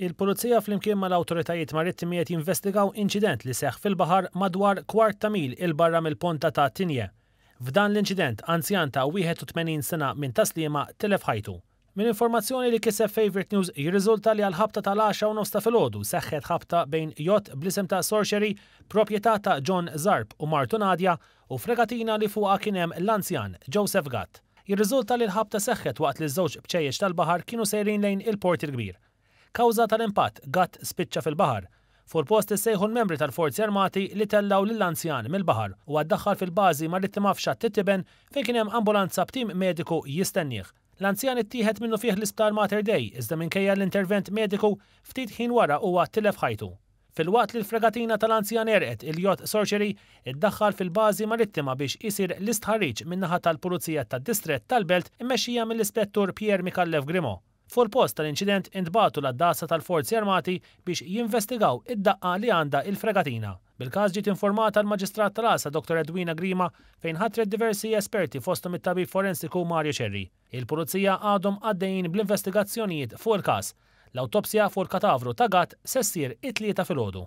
Il-Pulizija flimkien mal-awtoritajiet marittimi qed jinvestigaw inċident li seħħ fil-baħar madwar kwart ta' mil 'il barra mill-ponta ta' Tigne. F'dan l-inċident, anzjan ta' 81 sena minn Tas-Sliema tilef ħajtu. Minn informazzjoni li kiseb Favourite News jirriżulta li għall-ħabta tal-għaxra u nofs ta' filgħodu seħħet ħabta bejn yacht bl-isem ta' Sorcery, proprjetà ta' John Zarb u martu Nadia, u fregatina li fuqha kien hemm l-anzjan Joseph Gatt. Jirriżulta li l-ħabta seħħet waqt li ż-żewġ bċejjeċ tal-baħar kienu sejrin lejn il-Port il-Kbir. Kawża tal-impatt, Gatt spiċċa fil-baħar. Fuq il-post issejħu l-membri tal-Forzi Armati li tellgħu lill-anzjan mill-baħar u għad daħħal fil-bażi marittima f'Xatt it-Tiben fejn kien hemm ambulanza b'tim mediku jistennieh. L-anzjan ittieħed minnufih l-Isptar Mater Dei iżda minkejja l-intervent mediku, ftit ħin wara huwa tilef ħajtu. Filwaqt li l-fregatina tal-anzjan għerqet, il-jott Sorcery iddaħħal fil-bażi marittima biex isir l-istħarriġ min-naħa tal-Pulizija tad-Distrett tal-Belt immexxija mill-Ispettur Pierre Micallef Grimaud. Fuq il-post tal-inċident intbagħtu l-għaddasa tal-Forzi Armati biex jinvestigaw id-daqqa li għandha il-fregatina. Bil-każ ġiet informata l-Maġistrat tal-Għassa Dottor Edwina Grima fejn ħatret diversi esperti fosthom it-tabib forensiku Mario Cerri. Il-Pulizija għadhom għaddejjin bl-investigazzjonijiet fuq il-każ. L-awtopsja fuq il-katavru ta' gatt se ssir it-Tlieta filgħodu.